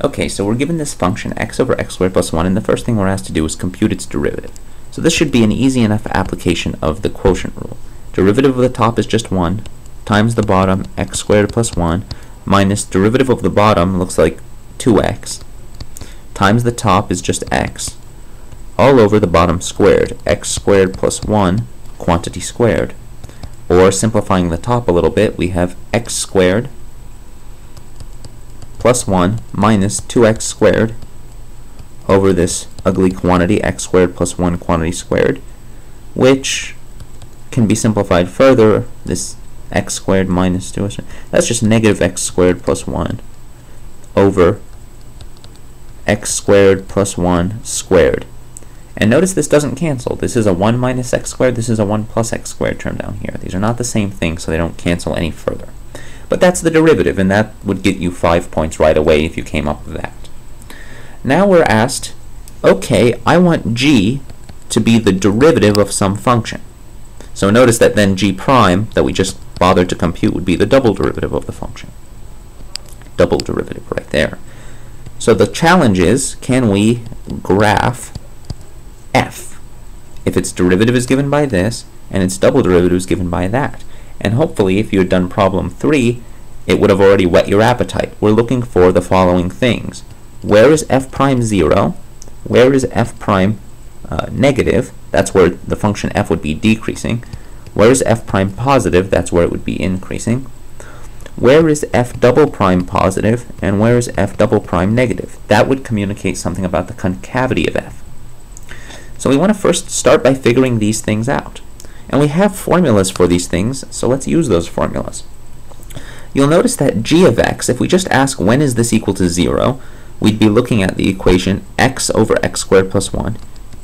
Okay, so we're given this function x over x squared plus 1, and the first thing we're asked to do is compute its derivative. So this should be an easy enough application of the quotient rule. Derivative of the top is just 1, times the bottom, x squared plus 1, minus derivative of the bottom looks like 2x, times the top is just x, all over the bottom squared, x squared plus 1, quantity squared. Or simplifying the top a little bit, we have x squared plus 1 minus 2x squared over this ugly quantity x squared plus 1 quantity squared, which can be simplified further, this x squared minus 2 that's just negative x squared plus 1 over x squared plus 1 squared. And notice this doesn't cancel. This is a 1 minus x squared, this is a 1 plus x squared term down here. These are not the same thing, so they don't cancel any further. But that's the derivative, and that would get you 5 points right away if you came up with that. Now we're asked, okay, I want g to be the derivative of some function. So notice that then g prime, that we just bothered to compute, would be the double derivative of the function. Double derivative right there. So the challenge is, can we graph f if its derivative is given by this and its double derivative is given by that? And hopefully, if you had done problem 3, it would have already whet your appetite. We're looking for the following things. Where is f prime 0? Where is f prime uh, negative? That's where the function f would be decreasing. Where is f prime positive? That's where it would be increasing. Where is f double prime positive and where is f double prime negative? That would communicate something about the concavity of f. So we want to first start by figuring these things out. And we have formulas for these things, so let's use those formulas. You'll notice that g of x, if we just ask when is this equal to 0, we'd be looking at the equation x over x squared plus 1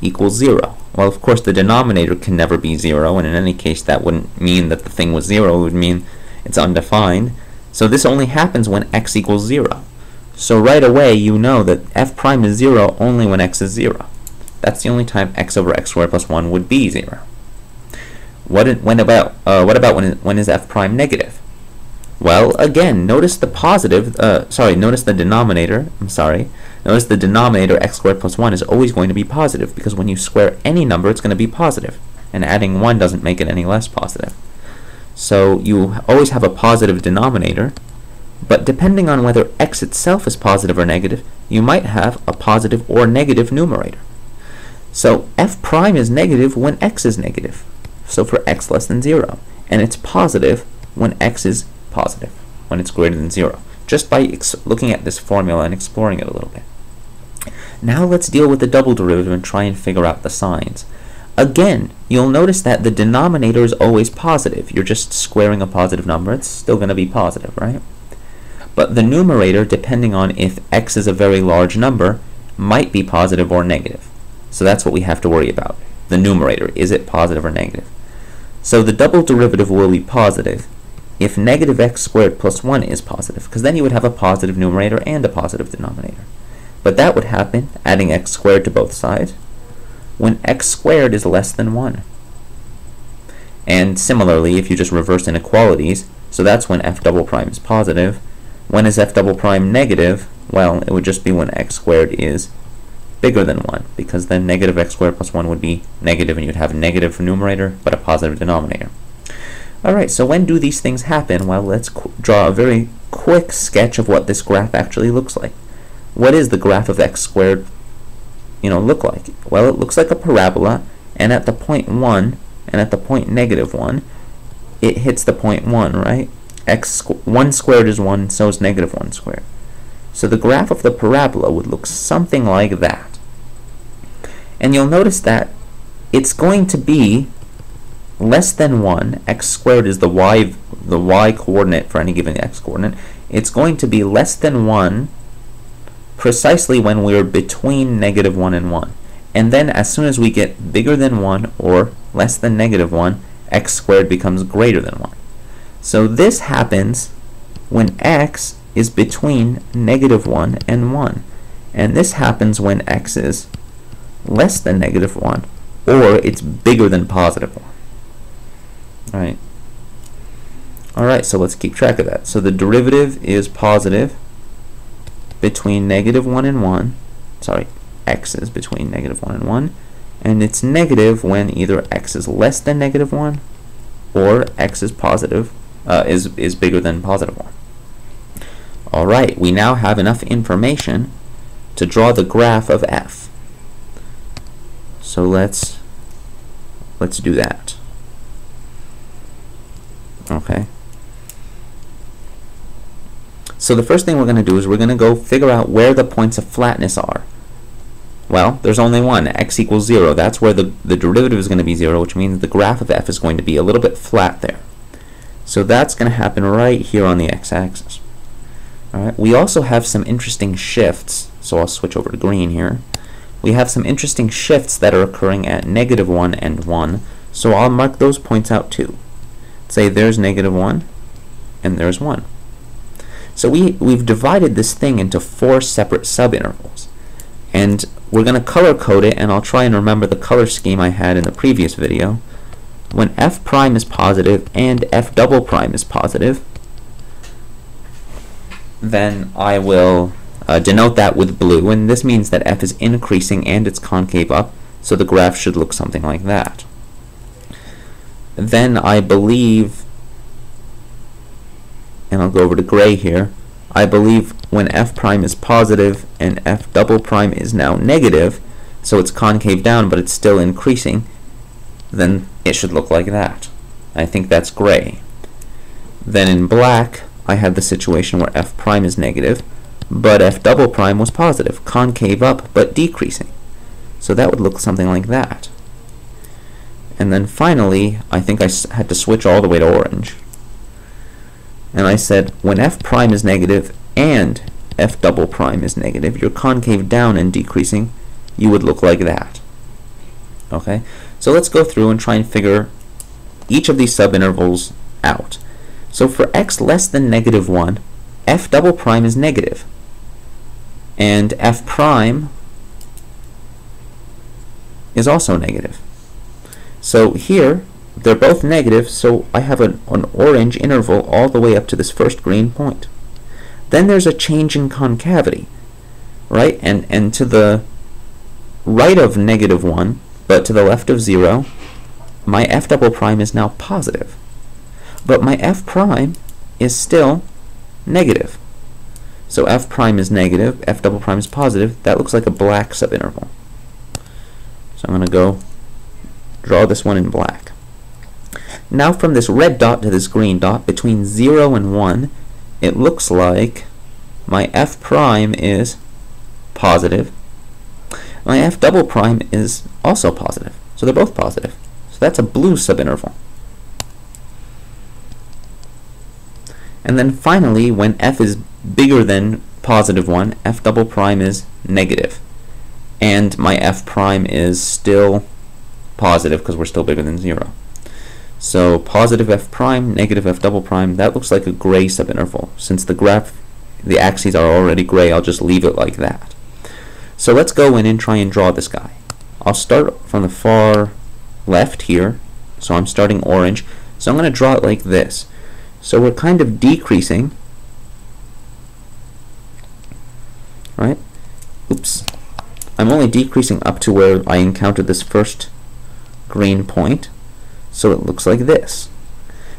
equals 0. Well, of course, the denominator can never be 0, and in any case, that wouldn't mean that the thing was 0. It would mean it's undefined. So this only happens when x equals 0. So right away, you know that f prime is 0 only when x is 0. That's the only time x over x squared plus 1 would be 0. What, when about, uh, what about when, when is f prime negative? Well, again, notice the positive, uh, sorry, notice the denominator, I'm sorry, notice the denominator x squared plus 1 is always going to be positive because when you square any number, it's going to be positive, and adding 1 doesn't make it any less positive. So you always have a positive denominator, but depending on whether x itself is positive or negative, you might have a positive or negative numerator. So f prime is negative when x is negative so for x less than 0. And it's positive when x is positive, when it's greater than 0, just by looking at this formula and exploring it a little bit. Now let's deal with the double derivative and try and figure out the signs. Again, you'll notice that the denominator is always positive. You're just squaring a positive number. It's still going to be positive, right? But the numerator, depending on if x is a very large number, might be positive or negative. So that's what we have to worry about. The numerator, is it positive or negative? So the double derivative will be positive if negative x squared plus 1 is positive, because then you would have a positive numerator and a positive denominator. But that would happen, adding x squared to both sides, when x squared is less than 1. And similarly, if you just reverse inequalities, so that's when f double prime is positive. When is f double prime negative? Well, it would just be when x squared is bigger than 1, because then negative x squared plus 1 would be negative, and you'd have a negative numerator, but a positive denominator. Alright, so when do these things happen? Well, let's draw a very quick sketch of what this graph actually looks like. What is the graph of x squared, you know, look like? Well, it looks like a parabola, and at the point 1, and at the point negative 1, it hits the point 1, right? x 1 squared is 1, so is negative 1 squared. So the graph of the parabola would look something like that. And you'll notice that it's going to be less than 1. x squared is the y, the y coordinate for any given x coordinate. It's going to be less than 1 precisely when we're between negative 1 and 1. And then as soon as we get bigger than 1 or less than negative 1, x squared becomes greater than 1. So this happens when x is between negative 1 and 1. And this happens when x is less than negative 1, or it's bigger than positive 1. Alright. Alright, so let's keep track of that. So the derivative is positive, between negative 1 and 1, sorry, x is between negative 1 and 1, and it's negative when either x is less than negative 1 or x is positive, uh, is, is bigger than positive 1. Alright, we now have enough information to draw the graph of f. So let's let's do that. Okay. So the first thing we're going to do is we're going to go figure out where the points of flatness are. Well, there's only one, x equals 0. That's where the, the derivative is going to be 0, which means the graph of f is going to be a little bit flat there. So that's going to happen right here on the x-axis. Alright, we also have some interesting shifts, so I'll switch over to green here. We have some interesting shifts that are occurring at negative 1 and 1, so I'll mark those points out too. Say there's negative 1, and there's 1. So we, we've divided this thing into four separate subintervals. And we're going to color code it, and I'll try and remember the color scheme I had in the previous video. When f prime is positive and f double prime is positive, then I will uh, denote that with blue, and this means that f is increasing and it's concave up, so the graph should look something like that. Then I believe and I'll go over to gray here, I believe when f prime is positive and f double prime is now negative, so it's concave down but it's still increasing, then it should look like that. I think that's gray. Then in black, I have the situation where f prime is negative, but f double prime was positive, concave up but decreasing. So that would look something like that. And then finally, I think I had to switch all the way to orange and I said when f prime is negative and f double prime is negative, you're concave down and decreasing, you would look like that. Okay, so let's go through and try and figure each of these subintervals out. So for x less than negative 1, f double prime is negative, and f prime is also negative. So here, they're both negative, so I have an, an orange interval all the way up to this first green point. Then there's a change in concavity, right? And, and to the right of negative 1, but to the left of 0, my f double prime is now positive. But my f prime is still negative. So f prime is negative, f double prime is positive. That looks like a black subinterval. So I'm going to go draw this one in black. Now from this red dot to this green dot, between 0 and 1, it looks like my f prime is positive. My f double prime is also positive. So they're both positive. So that's a blue subinterval. And then finally, when f is bigger than positive 1, f double prime is negative. And my f prime is still positive because we're still bigger than 0. So positive f prime, negative f double prime, that looks like a gray subinterval. Since the graph, the axes are already gray, I'll just leave it like that. So let's go in and try and draw this guy. I'll start from the far left here. So I'm starting orange. So I'm going to draw it like this. So we're kind of decreasing. Right? Oops. I'm only decreasing up to where I encountered this first green point. So it looks like this.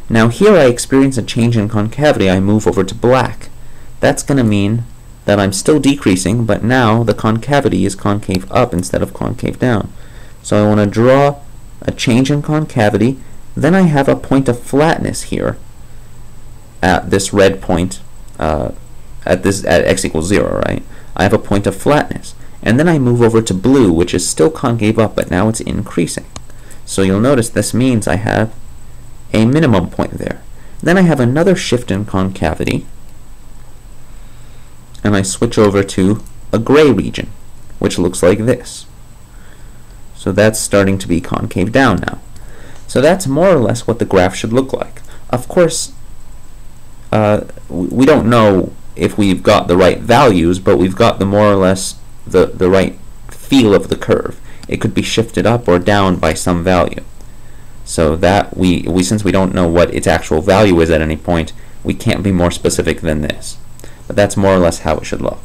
Now here I experience a change in concavity. I move over to black. That's going to mean that I'm still decreasing, but now the concavity is concave up instead of concave down. So I want to draw a change in concavity. Then I have a point of flatness here at this red point uh, at this at x equals 0, right? I have a point of flatness. And then I move over to blue, which is still concave up, but now it's increasing. So you'll notice this means I have a minimum point there. Then I have another shift in concavity, and I switch over to a gray region, which looks like this. So that's starting to be concave down now. So that's more or less what the graph should look like. Of course, uh, we don't know if we've got the right values, but we've got the more or less the, the right feel of the curve it could be shifted up or down by some value. So that we, we since we don't know what its actual value is at any point, we can't be more specific than this. But that's more or less how it should look.